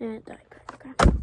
And die. Okay.